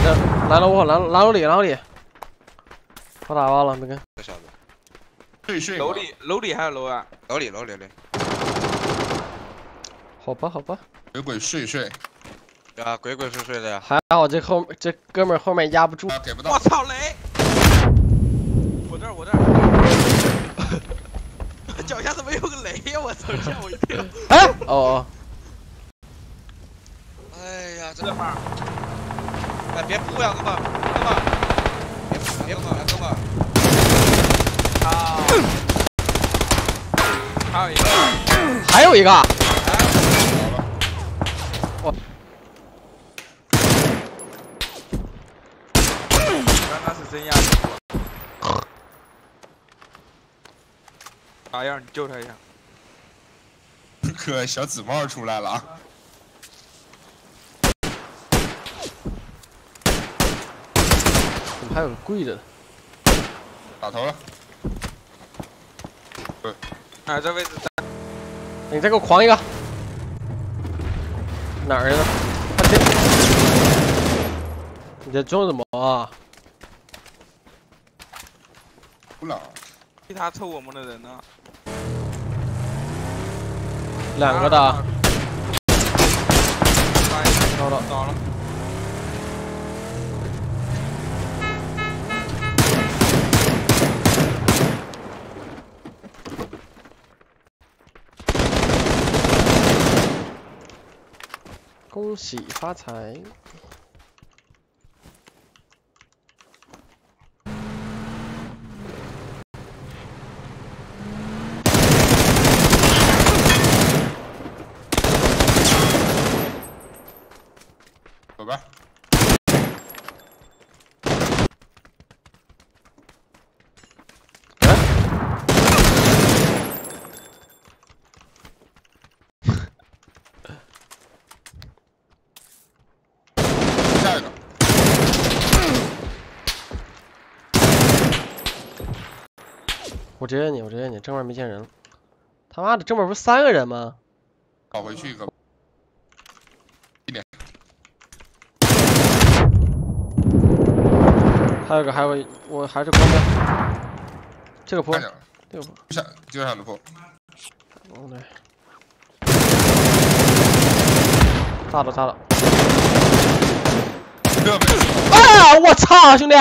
这来了我，来来楼里，来楼里，跑大包了，没跟。这小子，睡睡。楼里楼里还有楼啊？楼里楼里里。好吧好吧。鬼鬼祟祟。啊，鬼鬼祟祟的呀。还好这后这哥们后面压不住。给不到。我操雷！我这儿我这儿。脚下怎么有个雷呀？我操！吓我一跳。哎哦哦。哎呀，这这块儿。哎，别扑呀，哥们，哥们，别别扑呀，哥们。啊！还有一个。还有一个。我。刚刚是真压住。打样，你救他一下。哥，小紫帽出来了。怎还有个跪着的？打头了。对。哎，这位置。你再给我狂一个。哪儿呢？你在装什么啊？不冷。替他凑我们的人呢？两个的。到了，到了。恭喜发财！走吧。下一个。我直接你，我直接你，正面没见人。他妈的，正面不是三个人吗？搞回去一个。一点。还有个，还有，我还是光标。这个坡，这个坡，下就上的坡。哦对。炸了炸了！啊！我操，兄弟！